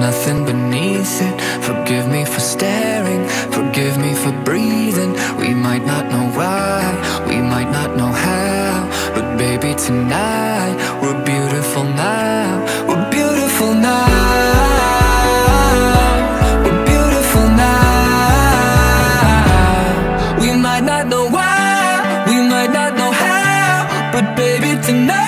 nothing beneath it. Forgive me for staring, forgive me for breathing. We might not know why, we might not know how But baby tonight, we're beautiful now We're beautiful now We're beautiful now. We might not know why, we might not know how But baby tonight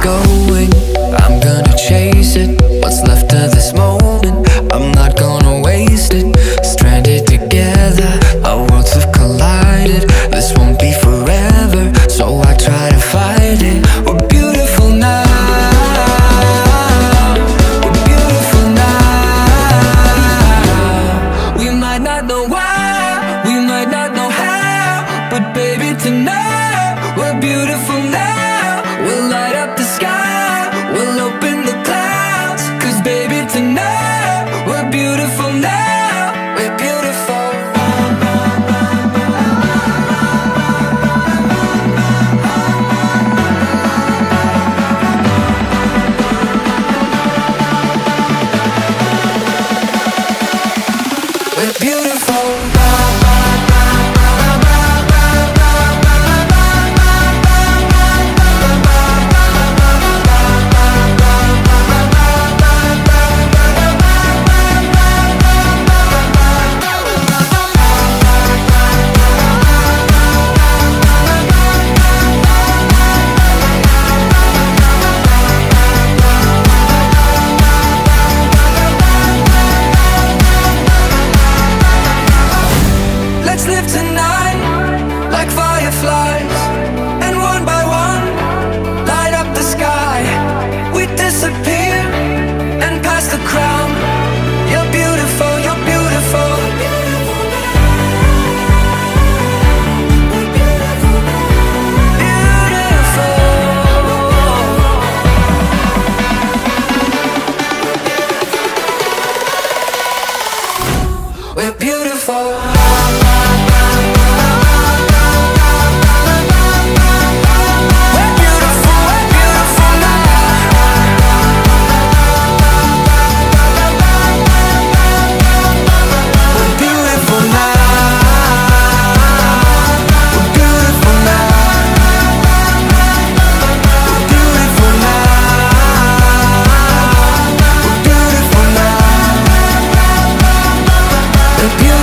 going, I'm gonna chase it. beautiful. beautiful